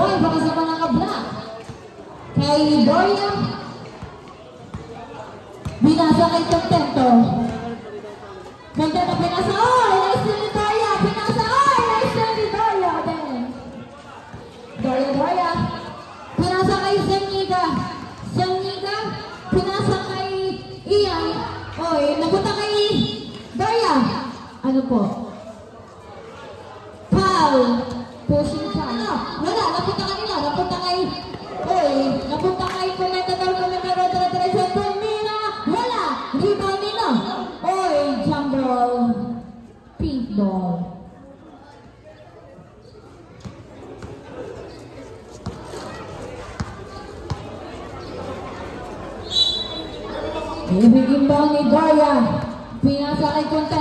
ball, baka sa panangablock. Kay Doria, binasa kay Contento. Contento binasa, oh, nice to Doria, binasa, oh, nice to Doria. Doria, Doria, binasa kay Zaniga. Zaniga, binasa kay Ian. Oy, nabuta kay Doria. Ano po? Foul. Pushing Ligaya, pinasa kay Conte.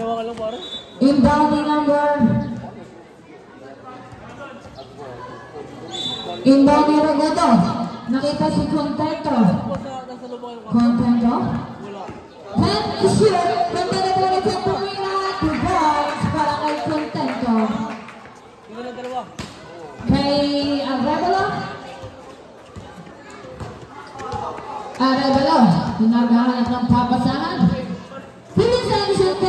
Ginawa ka lang parang. Inbounding number. Inbounding Rogodo. Nakita si Contento. Contento? Wala. Can you shoot? Na talaga sa pangina. Two balls para kay Contento. Ganda na dalawa. Kay ah, Arevalo. Arevalo. Ah, Pinagahanap ng papasahan.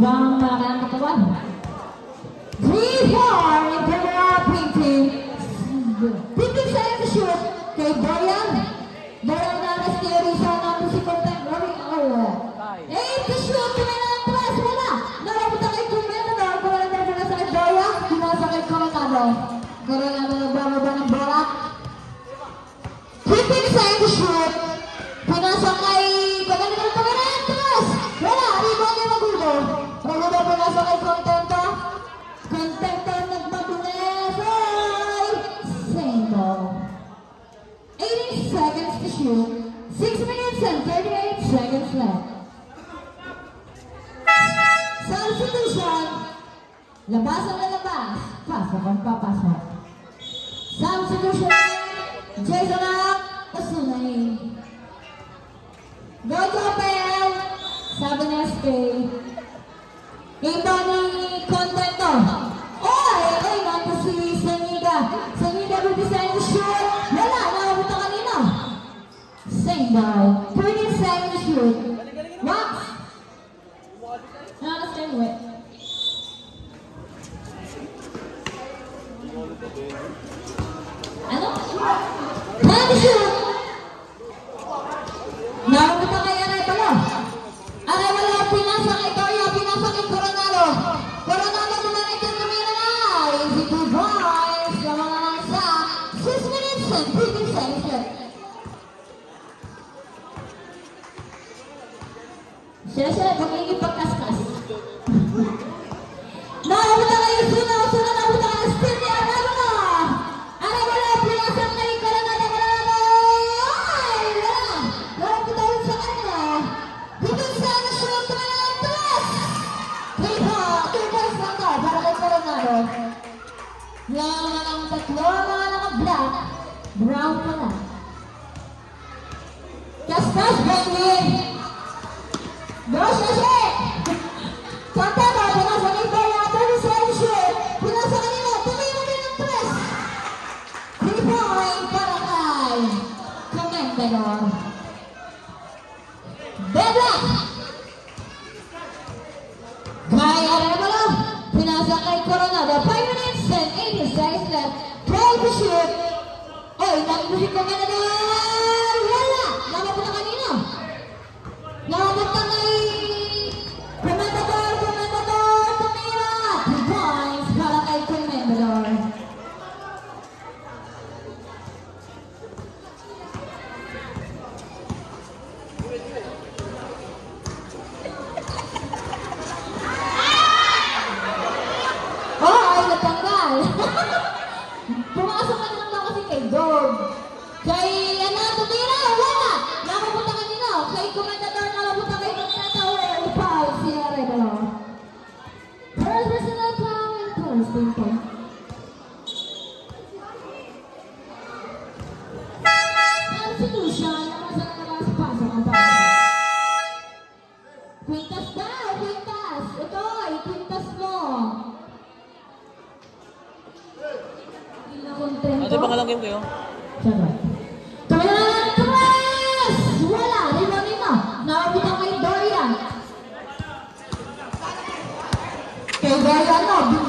Lubang tangan ke depan. ko. Mga dapat sa kay kontenta. Kontenta nagpatunesay. Single. 18 seconds to shoot. 6 minutes and 38 seconds left. Substitution. Labas ang lalabas. Pasok ang papasok. by Yeah. I am not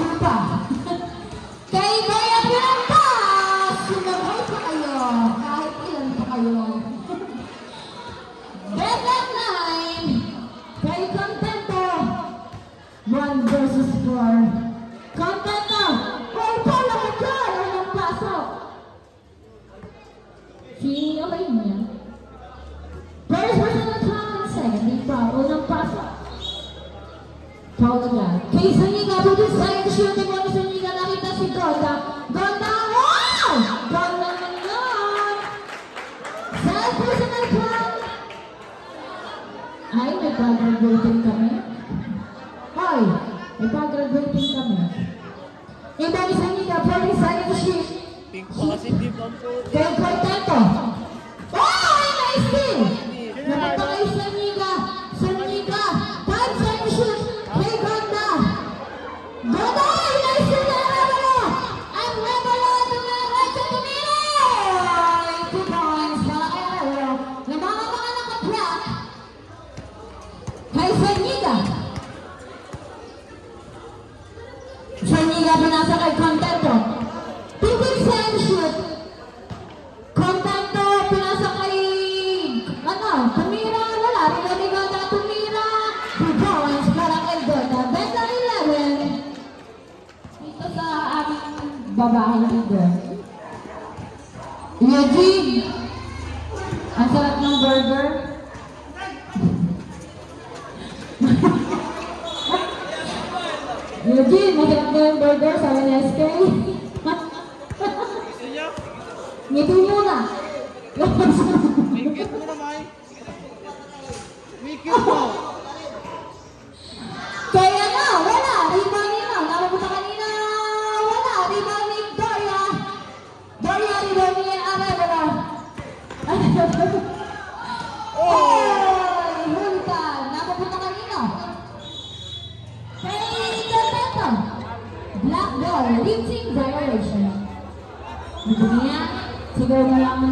Proud niya. Kaysa niya nga, but it's like shooting mo sa niya nakita si Dota. Dota, wow! Proud naman yun! Self-personal proud! Ay, may pag-graduating kami. Ay, may pag-graduating kami. Ibang isa niya, proud isa niya si... Pink pa kasi di ba po? Kaya importante. Oh, ay, nice din! Eugene, masarap na yung burger sa LSK. Ngiti muna. Ngiti muna. Bürgerland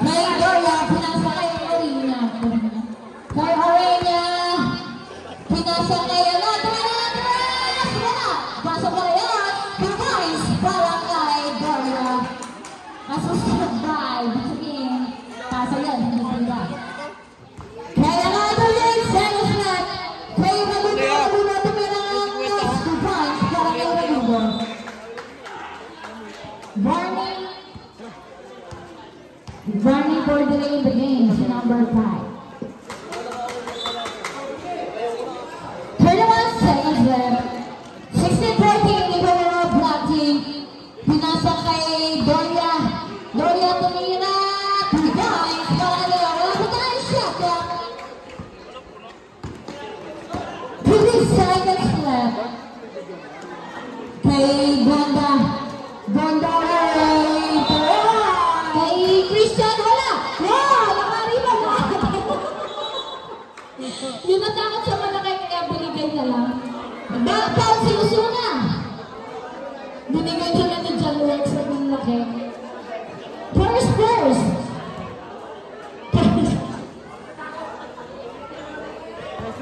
May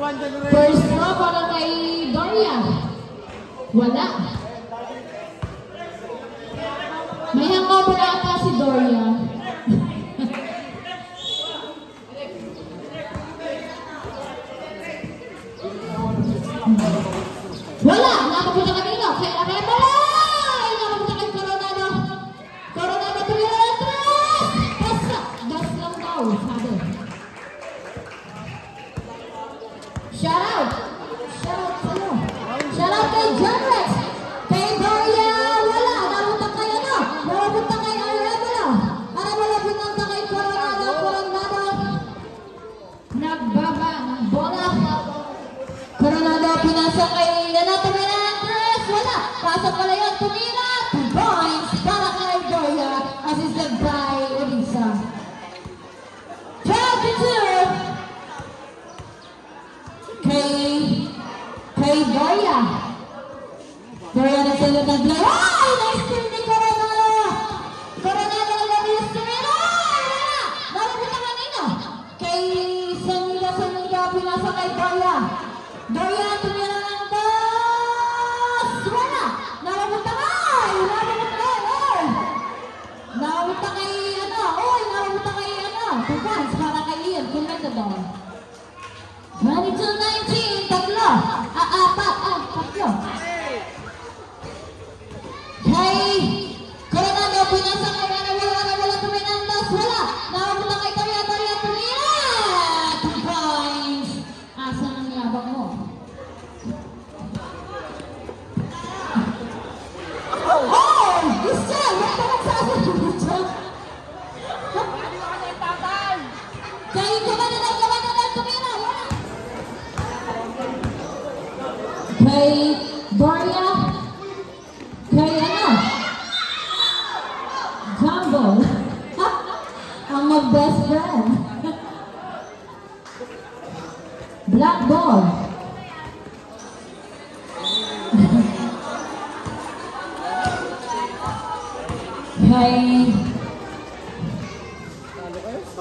First throw para kay Doria. Wala. May hangover ata si Doria. blah, blah, blah.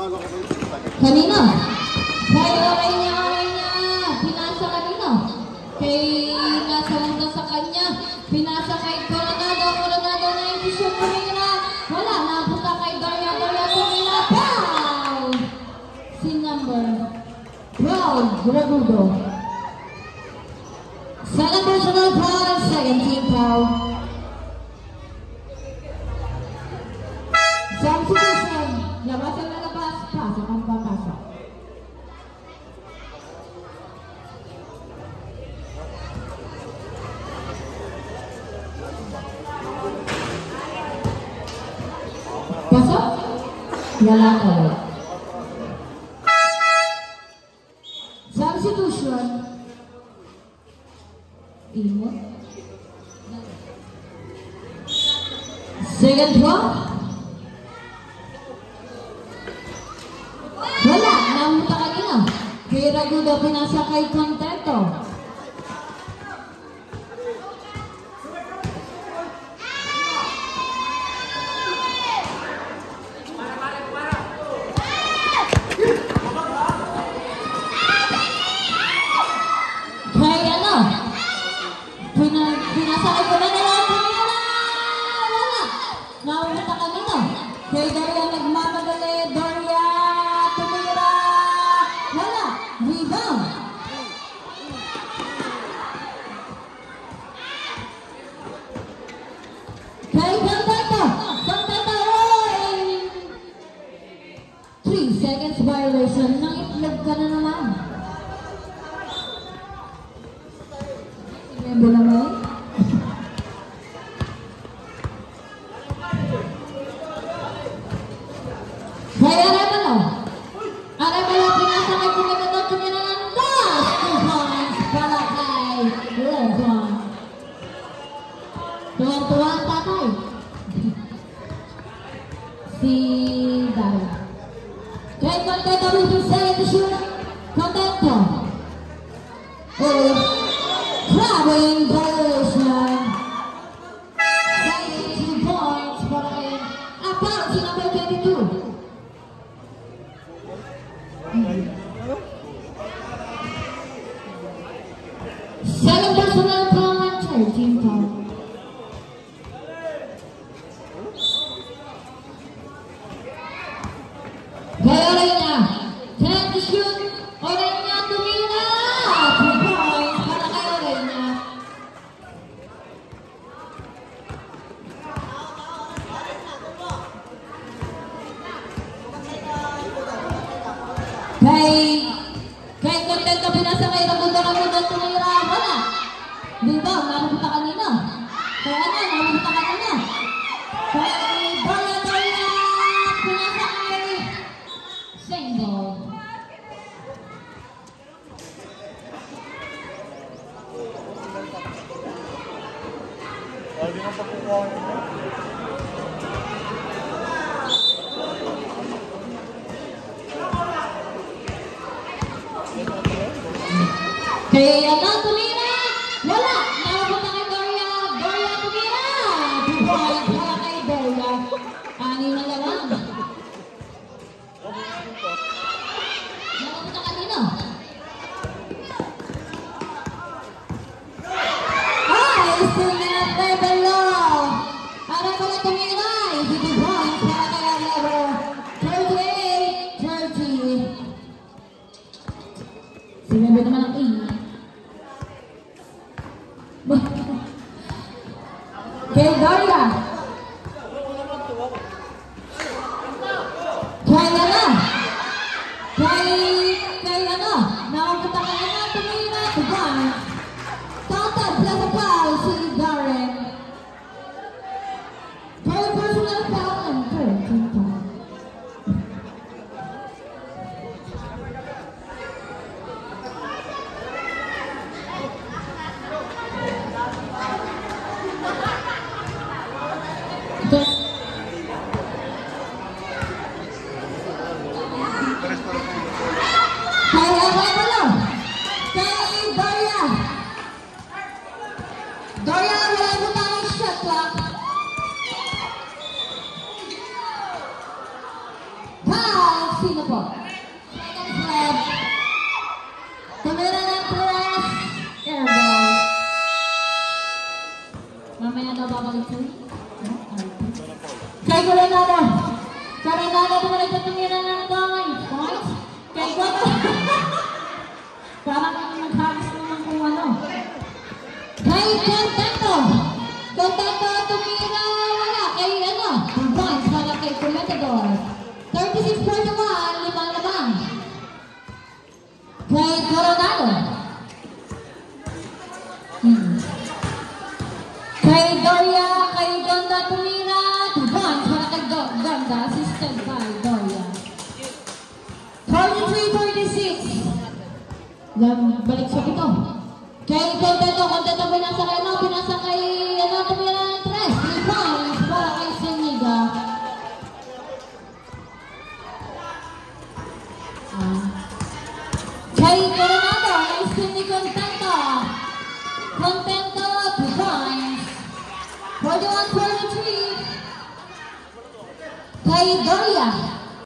Kanino? Dahil away niya, away niya. Pinasa kanino? Kay nasa muna sa kanya. Pinasa kay Coronado, Coronado na yung Bishop Pereira. Wala, napunta kay Daria, Daria Pereira. Pow! Si number. Proud, Gradudo. Celebration of Proud and second team Proud. 你家门口 Member naman. Di ba? Nakunta kanina. Kaya? suffer Kay Doria, kay Donda Tumira, Tubon, para kay Donda, assisted by Doria. 43-46. Balik siya ito. Kay Donda to, kung dito pinasa kay ano, pinasa kay Saidorya.